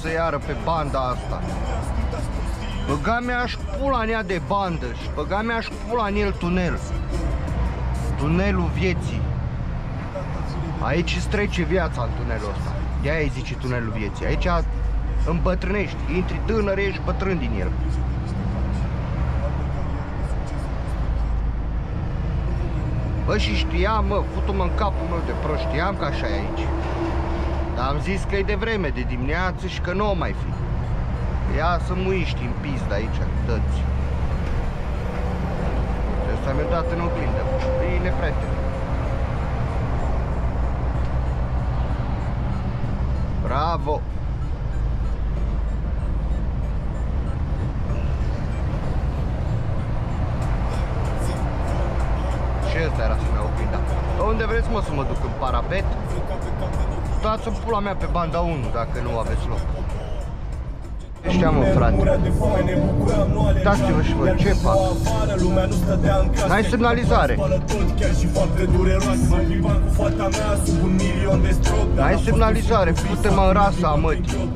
viață iară pe banda asta. Băga mea-și șpula în ea de bandă și băga mea-și șpula în el tunel. Tunelul vieții. Aici îți trece viața în tunelul ăsta. De-aia îi zice tunelul vieții. Aici îmbătrânești, intri tânăr, ești bătrân din el. Bă, și știam, mă, futu-mă în capul meu de prost, știam că așa e aici. Dar am zis că e de vreme, de dimineață și că nu o mai fi. Ia să muiști în pizda aici, tăți. Asta mi-a dat în oglindă. Bine, prietene. Bravo! Ce ăsta era să-mi oglinda? Unde vreți mă să mă duc în parapet? Stați în pula mea pe banda 1 dacă nu aveți loc. Ăștia mă, frate. Dați-vă și voi, ce fac? N-ai semnalizare. N-ai semnalizare, pute-mă în rasa, mătii.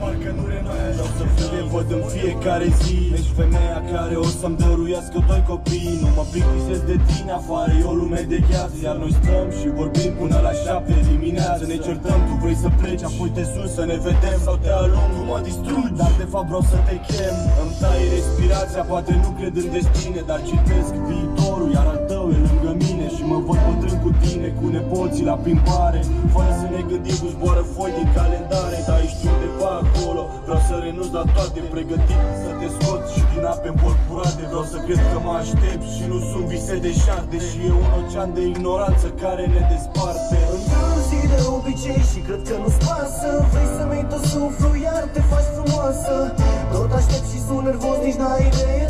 Văd în fiecare zi. Ești femeia care o să-mi dăruiască doi copii. Nu mă plictisesc de tine, afară e o lume de gheață. Iar noi stăm și vorbim până la șapte dimineață. Ne certăm, tu vrei să pleci, apoi te sun să ne vedem Sau te alung, nu mă distrugi Dar de fapt vreau să te chem. Îmi tai respirația, poate nu cred în destine Dar citesc viitorul, iar al Și mă văd bătrân cu tine, cu nepoții la plimbare. Fără să ne gândim cu zboară foi din calendare. Dar ești undeva acolo, vreau să renunț la toate. Pregătit să te scot și din ape împolpurate Vreau să cred că mă aștept și nu sunt vise de șarte. Și e un ocean de ignoranță care ne desparte. Întârzi de obicei și cred că nu-ți pasă Vrei să-mi iei tot suflu, iar te faci frumoasă. Tot aștept și sunt nervos, nici n-ai idee,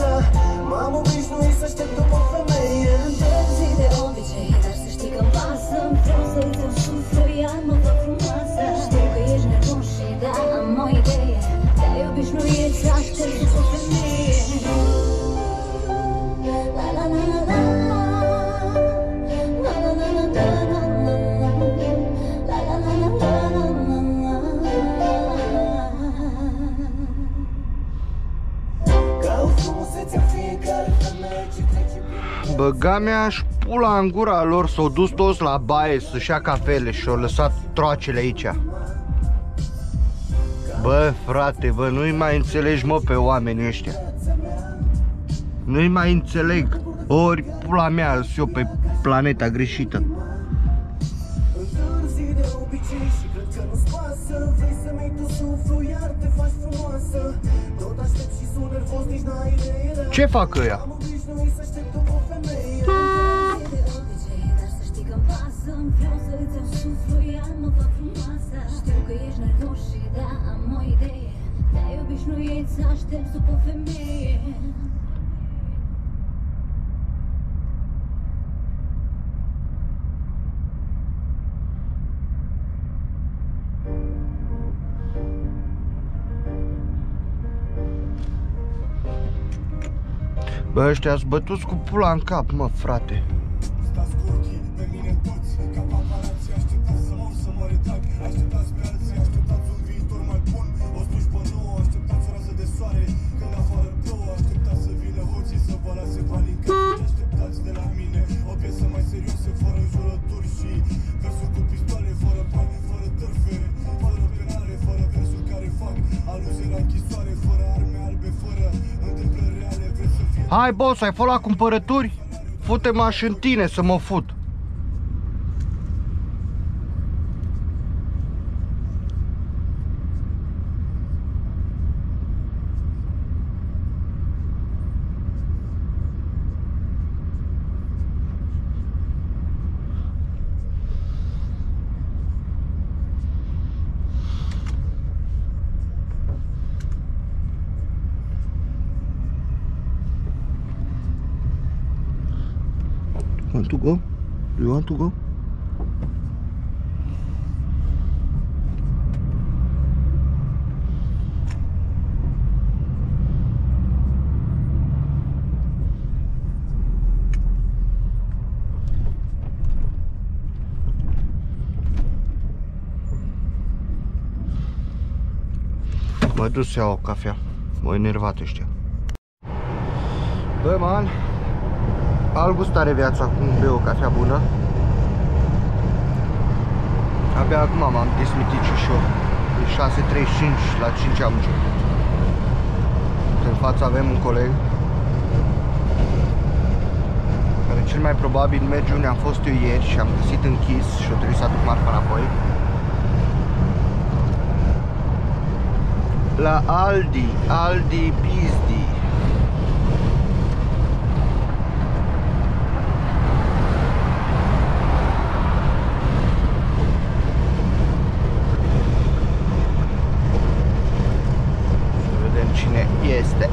Băga mea și pula în gura lor, s-au dus toți la baie să-și ia cafele și au lăsat troacele aici. Bă, frate, bă, nu-i mai înțelegi, mă, pe oamenii ăștia. Nu-i mai înțeleg. Ori pula mea, sunt eu pe planeta greșită. Întârzi de obicei că-mi pasă Vreau să-ți dau suflu, iar mă fac frumoasă. Știu că ești nervos și da, am o idee. Te-ai obișnuit să aștepți după o femeie. Bă, ăștia sunt bătuți cu pula în cap, mă, frate. Hai, boss, ai fost la cumpărături? Fute-mă și în tine să mă fut. to go? Do you want to go? Mă duc să iau o cafea. M-au enervat ăștia. Doi man al gust are viața acum beau o cafea bună. Abia acum m-am desmitit și eu. E 6.35, la 5 am început. În față avem un coleg care cel mai probabil merge unde am fost eu ieri și am găsit închis și o trebuie să aduc marfa înapoi. La Aldi, Aldi Pizdi. Să vedem cine este.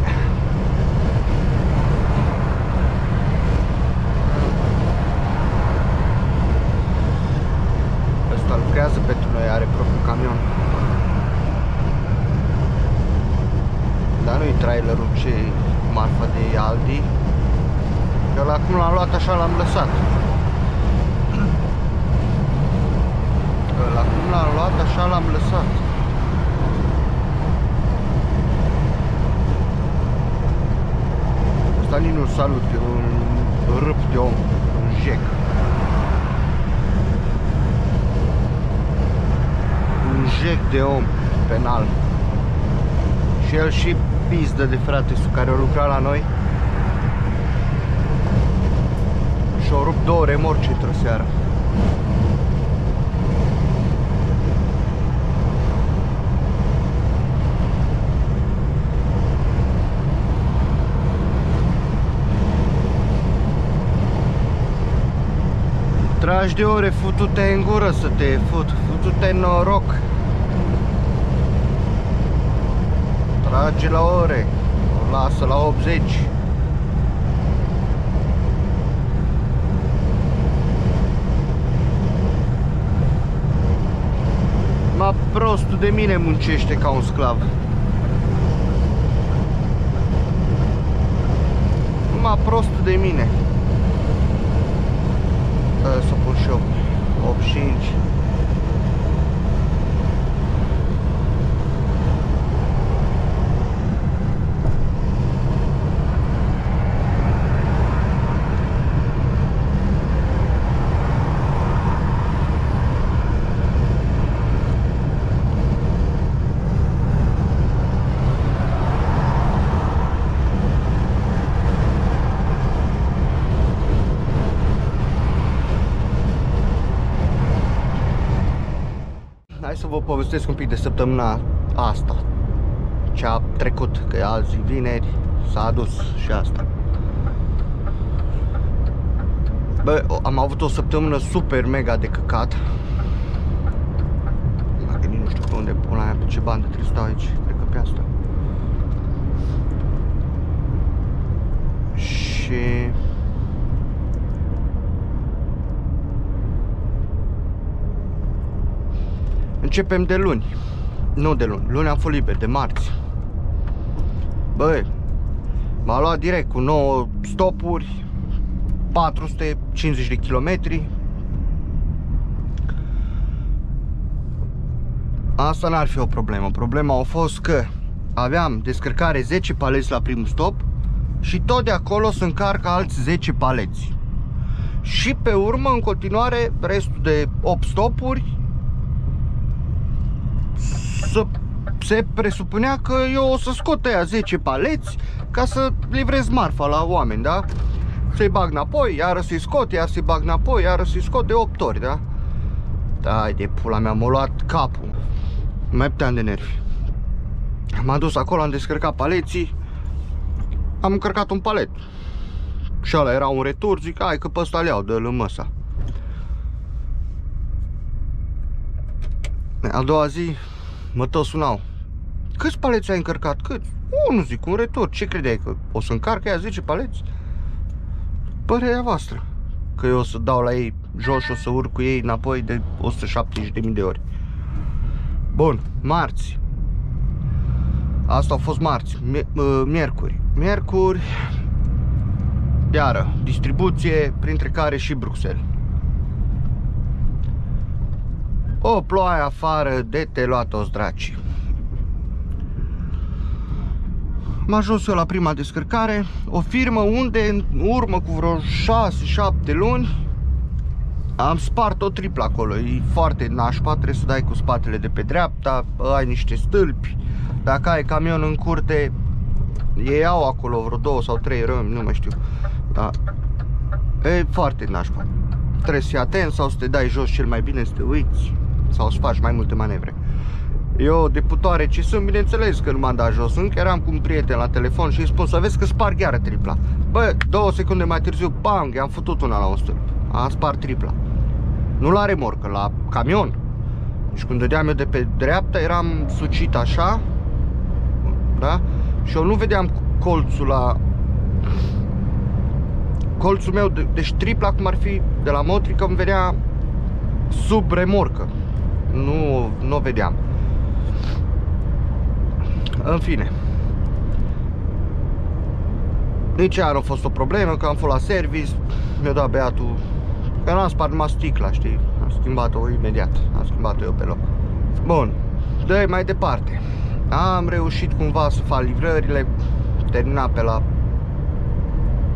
Ăsta lucrează pentru noi, are propriul camion. Dar nu-i trailerul ce marfa de Aldi. Că la cum l-am luat așa l-am lăsat. Că la cum l-am luat așa l-am lăsat. Asta nici nu salut, că e un râp de om, un jec. Un jec de om penal. Și el și pizdă de frate cu care o lucra la noi. Și o rupt două remorci într-o seară. Tragi de ore, futu-te în gură să te fut, futu-te în noroc. Trage la ore, o lasă la 80. Ma prostul de mine muncește ca un sclav. Ma prostul de mine. Să pun și eu 85. Vă povestesc un pic de săptămâna asta. Ce a trecut, că e azi vineri S-a adus și asta. Bă, am avut o săptămână super mega de căcat. Dacă nici nu știu pe unde pula mea, pe ce bandă trebuie să stau aici Cred că pe asta. Și... Începem de luni. Nu de luni. Luni am fost liber, de marți. Băi, m-a luat direct cu 9 stopuri, 450 de kilometri. Asta n-ar fi o problemă. Problema a fost că aveam descărcare 10 paleți la primul stop și tot de acolo se încarcă alți 10 paleți. Și pe urmă, în continuare, restul de 8 stopuri să se presupunea că eu o să scot aia 10 paleți ca să livrez marfa la oameni, da? Să-i bag înapoi, iară să-i scot, iar să-i bag înapoi, iară să-i scot de 8 ori, da? Da, de pula mea, m-a luat capul. Mai puteam de nervi. M-am dus acolo, am descărcat paleții, am încărcat un palet. Și ăla era un retur, zic, hai că pe ăsta le iau, dă-l în măsa. A doua zi, mă tot sunau. Câți paleți ai încărcat? Cât? Unu, zic, un retur. Ce credeai? Că o să încarc ea 10 paleți? Părerea voastră. Că eu o să dau la ei jos și o să urc cu ei înapoi de 170.000 de ori. Bun, marți. Asta a fost marți. Miercuri. Miercuri. Iară, distribuție, printre care și Bruxelles. O ploaie afară de te luat toți draci. am ajuns eu la prima descărcare, o firmă unde în urmă cu vreo 6-7 luni am spart o triplă acolo, e foarte nașpa, trebuie să dai cu spatele de pe dreapta, ai niște stâlpi, dacă ai camion în curte, ei au acolo vreo două sau trei rămi, nu mai știu, da. E foarte nașpa. Trebuie să fii atent sau să te dai jos cel mai bine să te uiți sau să faci mai multe manevre. Eu, de putoare ce sunt, bineînțeles că nu m-am dat jos. Încă eram cu un prieten la telefon și îi spun să vezi că sparg iară tripla. Bă, două secunde mai târziu, bang, am făcut una la un stâlp. Am spart tripla. Nu la remorcă, la camion. Și când dădeam eu de pe dreapta, eram sucit așa, da? Și eu nu vedeam colțul la... Colțul meu, de, deci tripla cum ar fi de la motrică, îmi venea sub remorcă. Nu, nu o vedeam. În fine. Nici aia nu a fost o problemă, că am fost la service, mi-a dat beatul, că n-am spart numai sticla, știi? Am schimbat-o imediat, am schimbat-o eu pe loc. Bun, dă mai departe. Am reușit cumva să fac livrările, terminat pe la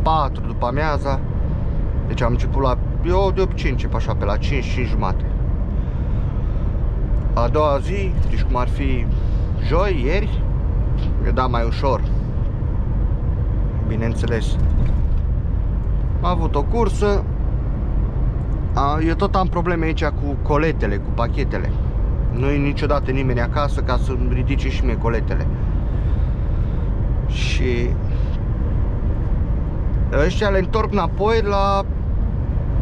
4 după amiaza, deci am început la, eu de obicei încep așa pe la 5, 5 jumate. A doua zi, deci cum ar fi joi, ieri, mi-a dat mai ușor. Bineînțeles. Am avut o cursă. A, eu tot am probleme aici cu coletele, cu pachetele. Nu e niciodată nimeni acasă ca să-mi ridice și mie coletele. Și ăștia le întorc înapoi la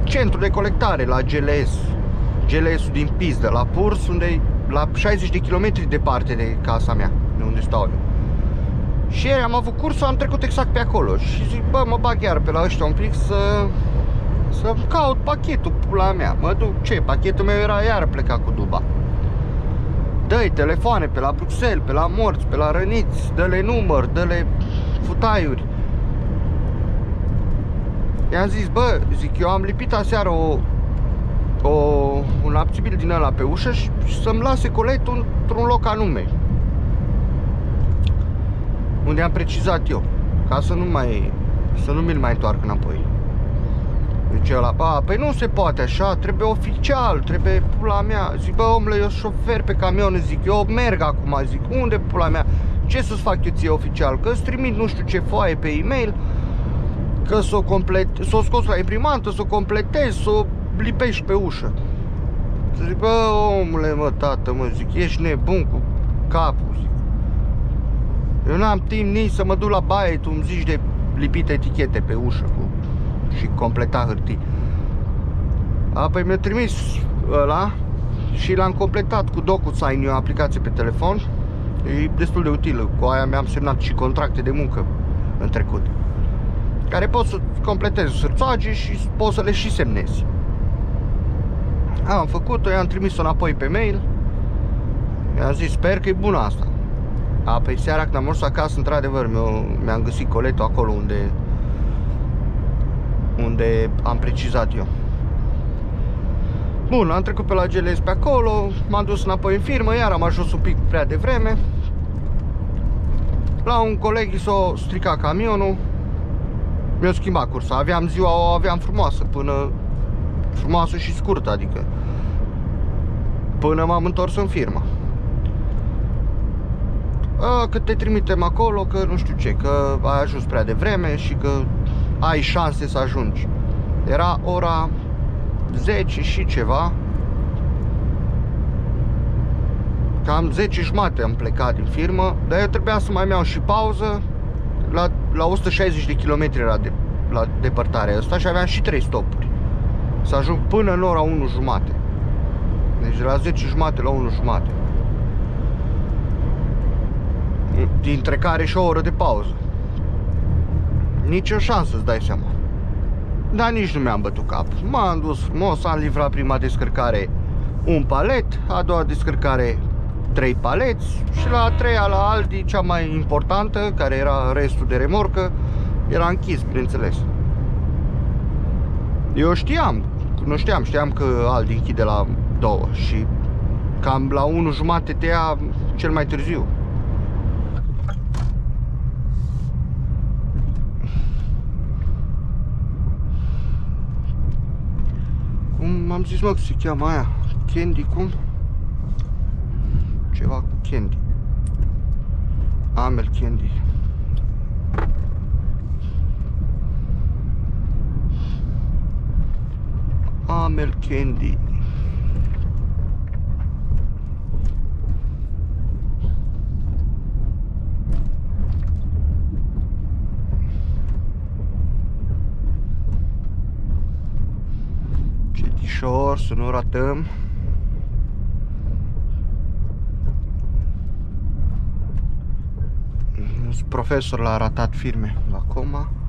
centru de colectare, la GLS. GLS-ul din Pizdă, la Purs, unde la 60 de kilometri departe de casa mea, de unde stau eu. Și ieri am avut cursul, am trecut exact pe acolo și zic, bă, mă bag iar pe la ăștia un pic să să caut pachetul pula mea. Mă duc, ce? Pachetul meu era iar plecat cu duba. dă telefoane pe la Bruxelles, pe la morți, pe la răniți, dă-le număr, dă-le futaiuri. I-am zis, bă, zic, eu am lipit aseară o, o, un abțibil din ăla pe ușă și, și să-mi lase coletul într-un loc anume unde am precizat eu, ca să nu mai, să nu mi-l mai întoarcă înapoi. Deci ăla, a, păi nu se poate așa, trebuie oficial, trebuie pula mea. Zic, bă, omule, eu șofer pe camion, zic, eu merg acum, zic, unde pula mea? Ce să-ți fac eu ție oficial? Că îți trimit nu știu ce foaie pe e-mail, că să o complet, să o scoți la imprimantă, să o completezi, să o lipești pe ușă. Să zic, bă, omule, mă, tată, mă, zic, ești nebun cu capul, zic. Eu n-am timp nici să mă duc la baie, tu îmi zici de lipit etichete pe ușă cu, și completa hârtii. Apoi mi-a trimis ăla și l-am completat cu DocuSign, o aplicație pe telefon. E destul de utilă, cu aia mi-am semnat și contracte de muncă în trecut. Care poți să completezi sărțoage și poți să le și semnezi. Am făcut-o, i-am trimis-o înapoi pe mail. I-am zis, sper că e bună asta. A, păi seara când am mers acasă, într-adevăr, mi-am găsit coletul acolo unde unde am precizat eu. Bun, am trecut pe la GLS pe acolo, m-am dus înapoi în firmă, iar am ajuns un pic prea devreme. La un coleg s-a stricat camionul, mi-a schimbat cursa, aveam ziua, o aveam frumoasă, până frumoasă și scurtă, adică până m-am întors în firmă a, că te trimitem acolo, că nu știu ce, că ai ajuns prea devreme și că ai șanse să ajungi. Era ora 10 și ceva. Cam 10 jumate am plecat din firmă, dar eu trebuia să mai iau și pauză. La, la 160 de km era de, la depărtarea asta și aveam și 3 stopuri. Să ajung până în ora 1 jumate. Deci de la 10 jumate la 1 jumate dintre care și o oră de pauză. Nici o șansă, îți dai seama. Dar nici nu mi-am bătut cap. M-am dus frumos, am livrat prima descărcare un palet, a doua descărcare trei paleți și la a treia la Aldi, cea mai importantă, care era restul de remorcă, era închis, bineînțeles. Eu știam, nu știam, știam că Aldi închide la 2 și cam la 1 jumate te ia cel mai târziu. Cum am zis mă, cum se cheamă aia? Candy cum? Ceva cu candy. Amel candy. Amel Candy. Cetișor, să nu ratăm. Un profesor l-a ratat firme la coma.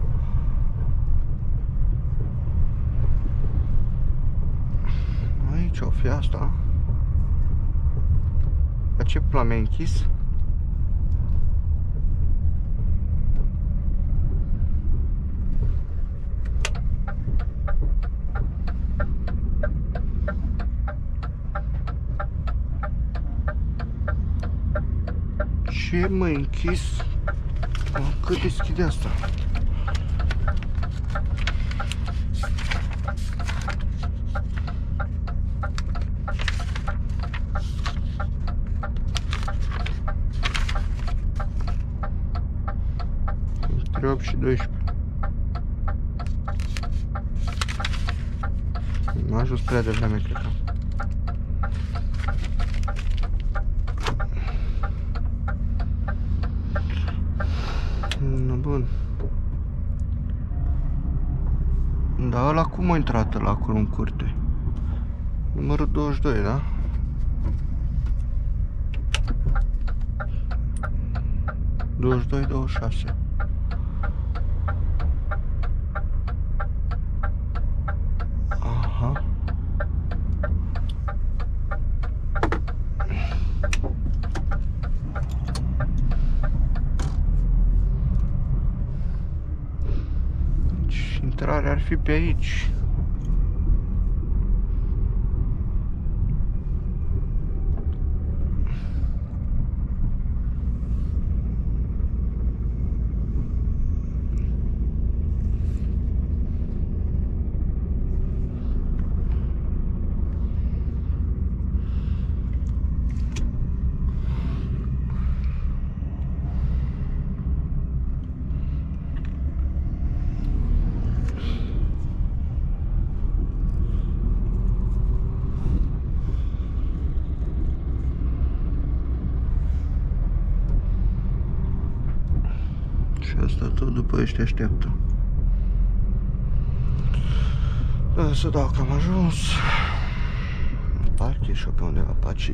Aici o fi asta. Dar ce plan mi închis? Ce mă închis? Mă, cât deschide asta? Între 8 și 12. M-a ajuns prea devreme, cred că. Nu, bun. Da, ăla cum a intrat la acolo în curte? Numărul 22, da? Douăzeci doi, douăzeci șase. Aha. Deci intrarea ar asta tot după ăștia așteaptă. Da, să dau că am ajuns. Parche și pe undeva pe aici.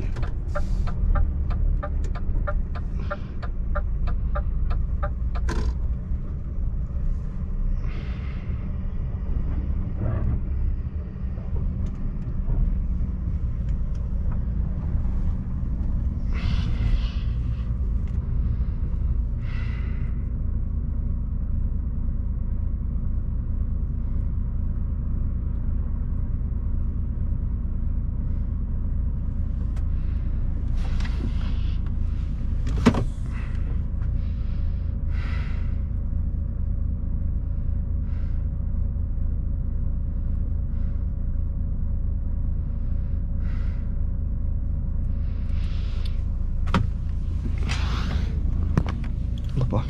Opa.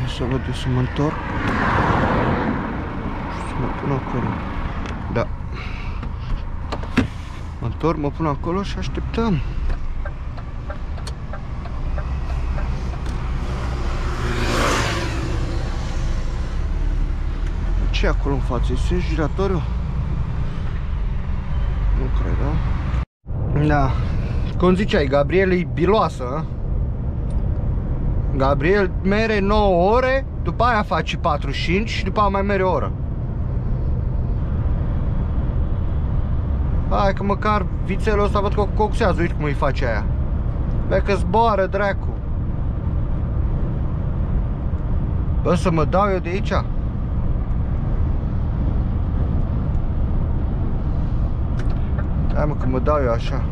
O să văd eu să mă întorc. Și să mă pun acolo. Da. Mă întorc, mă pun acolo și așteptăm. ce acolo în față? Este giratoriu? Nu cred, da? Da. Cum ziceai, Gabriel e biloasă, a? Gabriel mere 9 ore, după aia face 45 și după aia mai mere o oră. Hai că măcar vițelul ăsta văd că coxează, uite cum îi face aia. Pe că zboară dracu. Bă, să mă dau eu de aici? Hai mă că mă dau eu așa.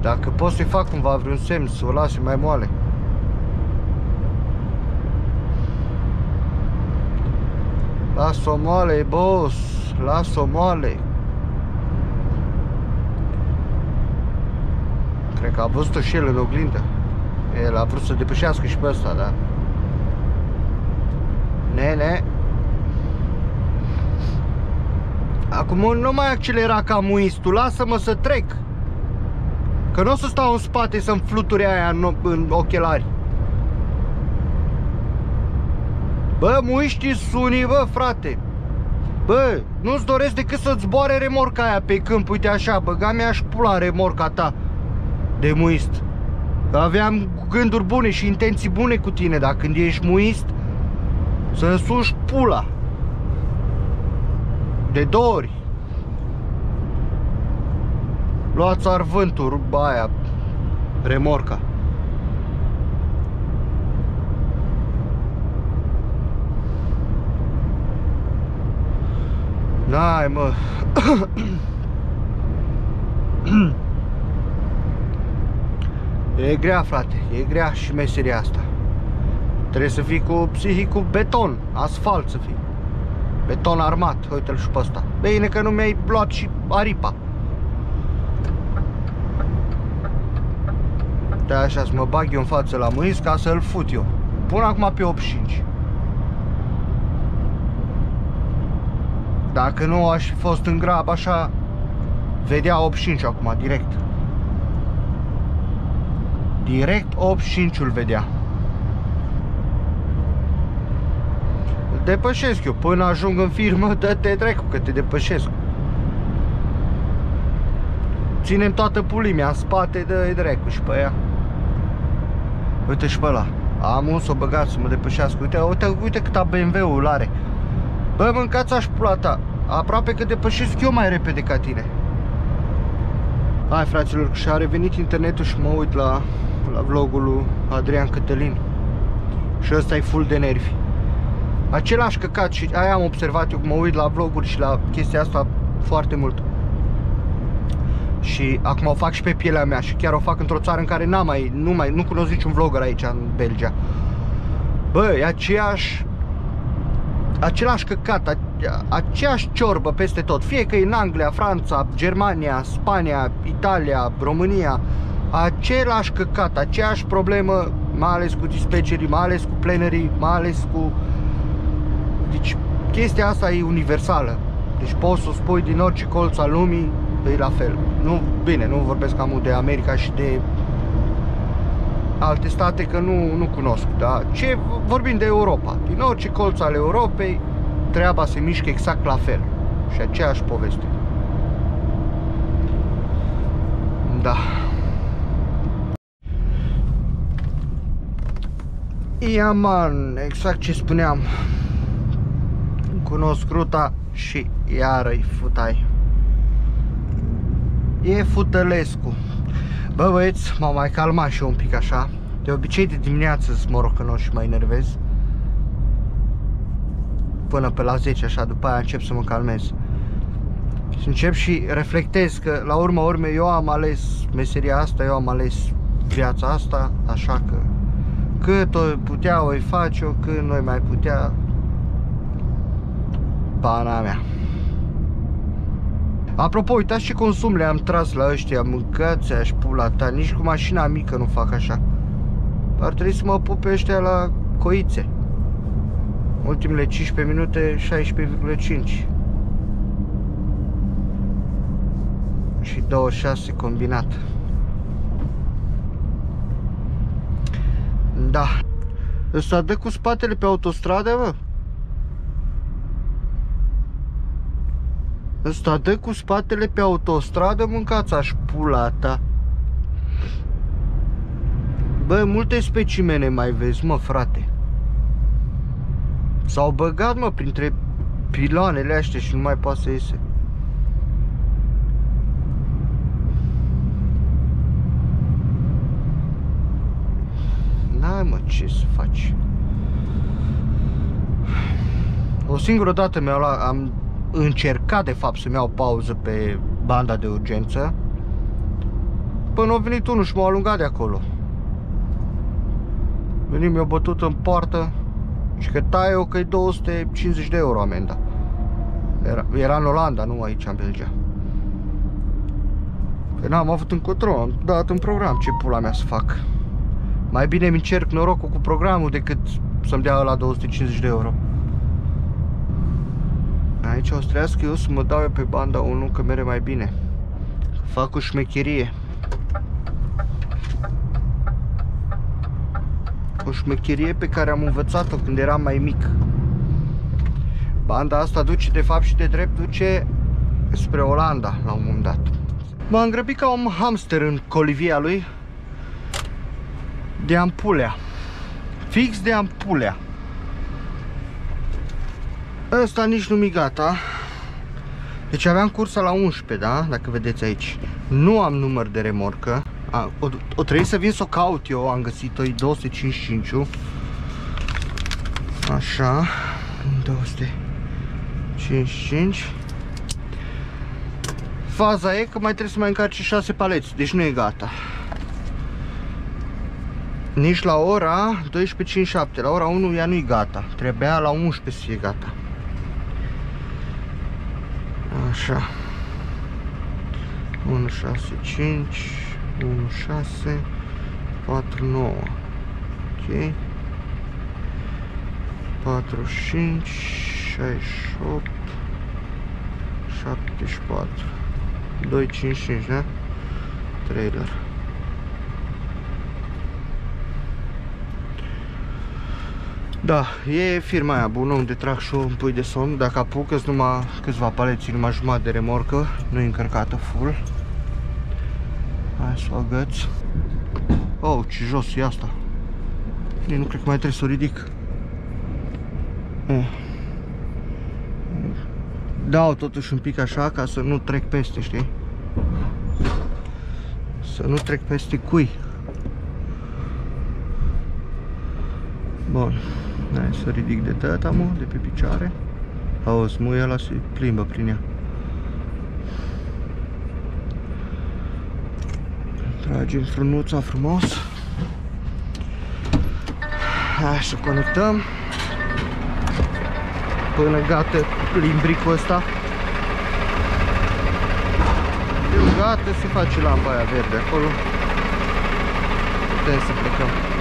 Dacă pot să-i fac cumva vreun semn, să o lase mai moale. Las-o moale, boss. Las-o moale. Cred că a văzut-o și el în oglindă. El a vrut să depășească și pe ăsta, da. Nene. Acum nu mai accelera ca muistul, lasă-mă să trec. Că nu o să stau în spate să-mi fluture aia în, în ochelari. Bă, muiștii sunii, bă, frate. Bă, nu-ți doresc decât să-ți zboare remorca aia pe câmp, uite așa, băga mi aș pula remorca ta de muist. Aveam gânduri bune și intenții bune cu tine, dar când ești muist, să suși pula. De două ori. Luați arvântul, aia, remorca. N-ai, mă. e grea, frate. E grea și meseria asta. Trebuie să fii cu psihicul beton, asfalt să fii. Beton armat, uite-l și pe ăsta. Bine că nu mi-ai luat și aripa. De așa să mă bag eu în față la mâis ca să-l fut eu. Pun acum pe 85. Dacă nu aș fi fost în grab așa, vedea 85 acum, direct. Direct 85-ul vedea. Îl depășesc eu, până ajung în firmă, dă-te dracu că te depășesc. Ținem toată pulimea în spate, dă-i dracu și pe ea. Uite și pe ăla. Am un să o băgat să mă depășească. Uite, uite, uite câta BMW-ul are. Bă, mâncați aș pula ta. Aproape că depășesc eu mai repede ca tine. Hai, fraților, și a revenit internetul și mă uit la, la vlogul lui Adrian Cătălin. Și ăsta e full de nervi. Același căcat și aia am observat eu, mă uit la vloguri și la chestia asta foarte mult. Și acum o fac și pe pielea mea și chiar o fac într-o țară în care n-am mai, nu mai, nu cunosc niciun vlogger aici în Belgia. Bă, e aceeași același căcat, aceeași ciorbă peste tot, fie că e în Anglia, Franța, Germania, Spania, Italia, România, același căcat, aceeași problemă, mai ales cu dispecerii, mai ales cu plenerii, mai ales cu... Deci chestia asta e universală. Deci poți să o spui din orice colț al lumii, e la fel. Nu, bine, nu vorbesc cam de America și de alte state că nu, nu cunosc, da? Ce vorbim de Europa. Din orice colț al Europei, treaba se mișcă exact la fel. Și aceeași poveste. Da. Ia man, exact ce spuneam. Cunosc ruta și iară-i futai. E Futălescu. Bă băieți, m-am mai calmat și eu un pic așa. De obicei de dimineață sunt morocănos și mă enervez. Până pe la 10 așa, după aia încep să mă calmez. Și încep și reflectez că la urma urmei eu am ales meseria asta, eu am ales viața asta Așa că cât o putea o face eu, cât noi mai putea. Pana mea Apropo, uitați ce consum le-am tras la ăștia, mâncați aș pula ta, nici cu mașina mică nu fac așa. Ar trebui să mă pup pe ăștia la coițe. Ultimele 15 minute, 16,5. Și 26 combinat. Da. Ăsta dă cu spatele pe autostradă, bă? Ăsta dă cu spatele pe autostradă, mâncați aș pula ta. Bă, multe specimene mai vezi, mă, frate. S-au băgat, mă, printre piloanele astea și nu mai poate să iese. N-ai, mă, ce să faci? O singură dată mi-am luat, am încercat de fapt să-mi iau pauză pe banda de urgență Până a venit unul și m-a alungat de acolo Venim, mi-a bătut în poartă Și că tai o că e 250 de euro amenda. Era, era în Olanda, nu aici în Belgia. Că n-am avut încotro, am dat în program ce pula mea să fac. Mai bine mi încerc norocul cu programul decât să-mi dea la 250 de euro. Aici o să trească eu să mă dau eu pe banda 1 că mere mai bine. Fac o șmecherie. O șmecherie pe care am învățat-o când eram mai mic. Banda asta duce de fapt și de drept duce spre Olanda la un moment dat. M-am grăbit ca un hamster în colivia lui de ampulea. Fix de ampulea. Ăsta nici nu mi gata. Deci aveam cursa la 11, da? Dacă vedeți aici. Nu am număr de remorcă. A, o, o trebuie să vin să o caut eu, am găsit-o, e 255 Așa. 255 Faza e că mai trebuie să mai încarce 6 paleți, deci nu e gata. Nici la ora 12.57, la ora 1 ea nu-i gata. Trebuia la 11 să fie gata. Așa. 1, 6, 5, 1, 6, 4, 9. Ok. 4, 5, 68, 74. 2, 5, 5, da? Trailer. Da, e firma aia bună unde trag și un pui de somn. Dacă apucă numai câțiva paleți, numai jumătate de remorcă Nu e încărcată full. Hai să o agăț. Oh, ce jos e asta. Nici nu cred că mai trebuie să o ridic. Eh. Dau totuși un pic așa ca să nu trec peste, știi? Să nu trec peste cui. Bun Hai să ridic de tăta, mă, de pe picioare. Auzi, muia ăla se plimbă prin ea. Tragem frânuța frumos. Hai să conectăm. Până gata limbricul ăsta. Când gata se face lampa aia verde acolo. Putem să plecăm.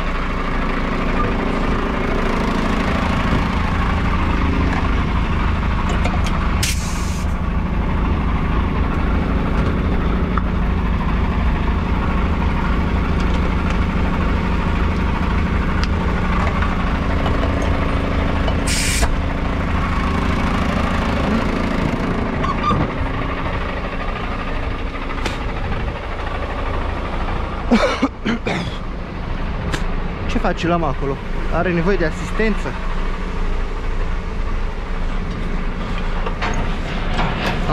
Face la acolo? Are nevoie de asistență?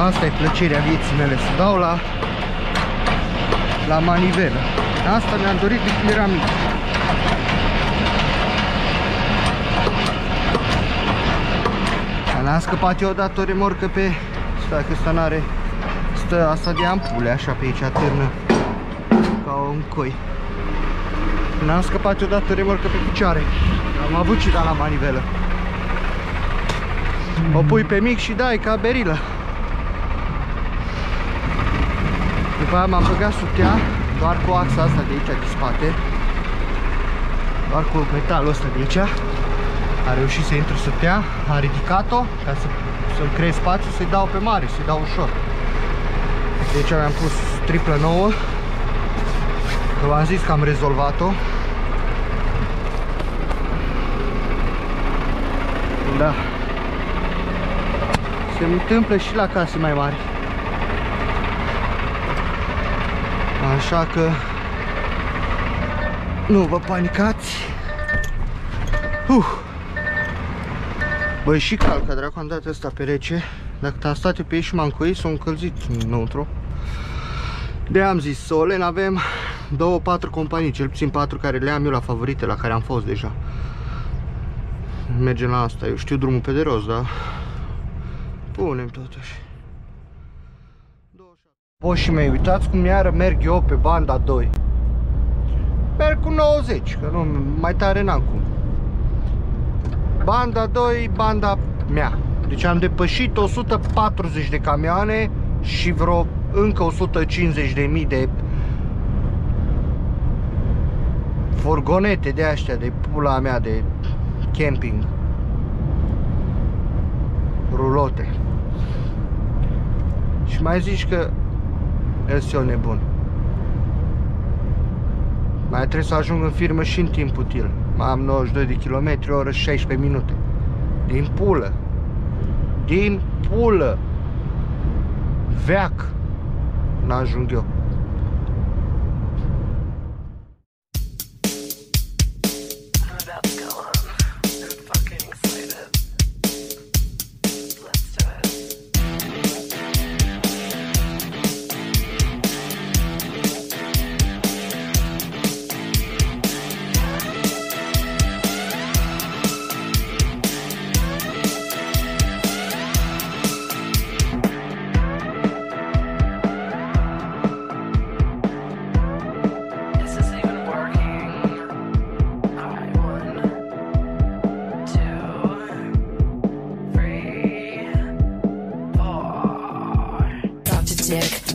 Asta e plăcerea vieții mele, să dau la la manivelă. Asta mi-am dorit de când eram mic. L-am scăpat eu odată o remorcă pe... Stai că ăsta n-are... Stă asta de ampule așa pe aici, târnă. Ca un coi. N-am scăpat odată remorcă pe picioare. Am avut și da la manivelă. O pui pe mic și dai ca berilă. După aia m-am băgat sub ea, doar cu axa asta de aici, de spate. Doar cu metalul ăsta de aici. A reușit să intru sub ea, a ridicat-o ca să, să-mi creez spațiu, să-i dau pe mare, să-i dau ușor. Deci am pus triplă nouă. Că v-am zis că am rezolvat-o. Da. Se întâmplă și la case mai mari. Așa că nu vă panicați. Uh. Băi, și cald, că dracu am dat asta pe rece. Dacă te-am stat pe ei și m-am coit, s-au încălzit înăuntru. de am zis, Solen avem două, patru companii, cel puțin patru care le am eu la favorite, la care am fost deja. Mergem la asta, eu știu drumul pe de rost, da? Punem totuși. Poșii mei, uitați cum iară merg eu pe banda 2. Merg cu 90, că nu, mai tare n-am cum. Banda 2, banda mea. Deci am depășit 140 de camioane și vreo încă 150 de mii de furgonete de astea, de pula mea, de camping. Rulote. Și mai zici că el un nebun. Mai trebuie să ajung în firmă și în timp util. Mai am 92 de km, oră 16 minute. Din pulă. Din pulă. Veac. N-ajung eu.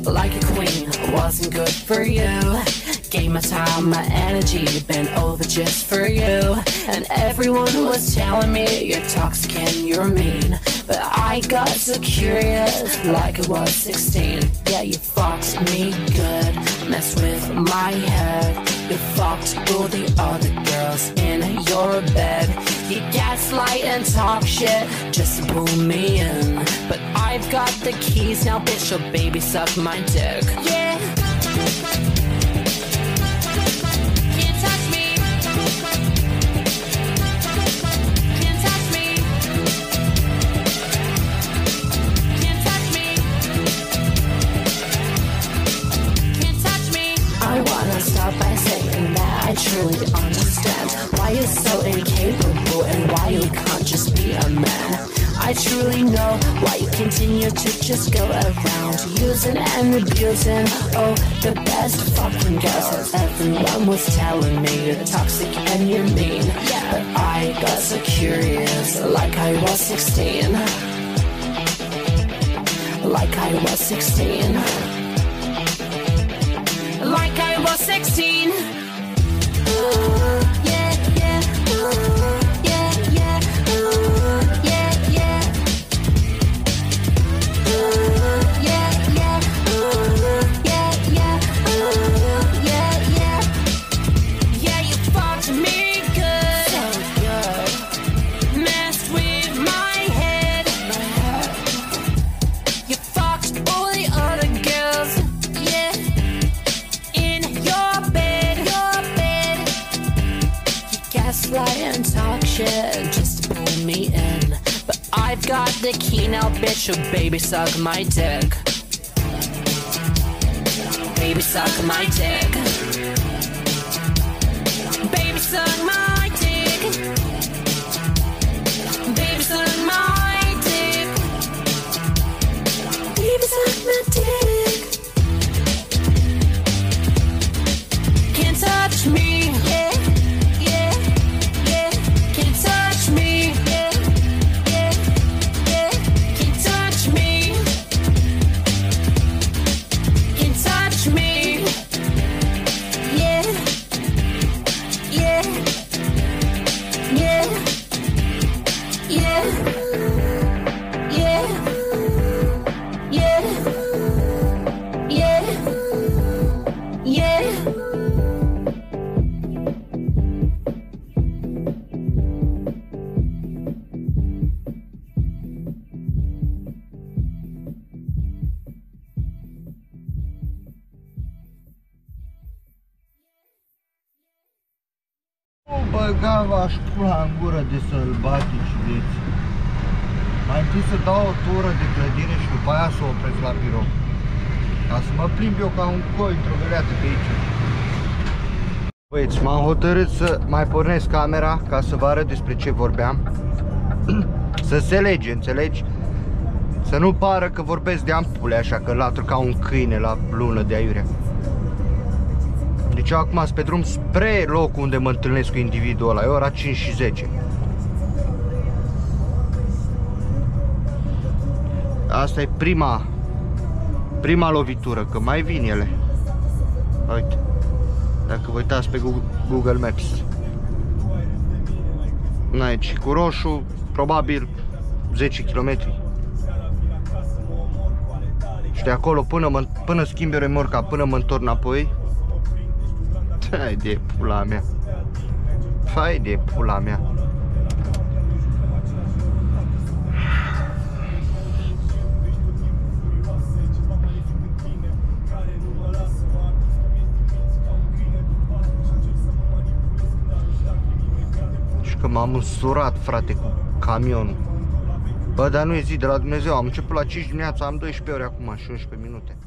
Like a queen, wasn't good for you. Gave my time, my energy, bent over just for you. And everyone was telling me you're toxic and you're mean. But I got so curious, like I was 16. Yeah, you fucked me good, messed with my head. You fucked all the other girls in your bed. You gaslight and talk shit just to pull me in. But I've got the keys now, bitch, so baby, suck my dick. Yeah. Can't touch me. Can't touch me. Can't touch me. Can't touch me. I wanna start by saying that I truly understand why you're so incapable and why you can't just be a man. I truly know why you continue to just go around using and abusing. Oh, the best fucking girls. Everyone was telling me you're toxic and you're mean. But I got so curious, like I was 16. Like I was 16. Like I was 16. Yeah, So baby, suck my dick. Baby, suck my dick. hotărât să mai pornesc camera ca să vă arăt despre ce vorbeam. Să se lege, înțelegi? Să nu pară că vorbesc de ampule așa, că latră ca un câine la lună de aiurea. Deci eu acum sunt pe drum spre locul unde mă întâlnesc cu individul ăla, e ora 5 și 10. Asta e prima, prima lovitură, că mai vin ele. Uite. Dacă vă uitați pe Google, Google Maps. Aici cu roșu, probabil 10 km. Și de acolo până, mă, până schimbi remorca, până mă întorc înapoi. Hai de pula mea. Hai de pula mea. M-am însurat, frate, cu camionul. Bă, dar nu e zi de la Dumnezeu, am început la 5 dimineața, am 12 ore acum și 11 minute.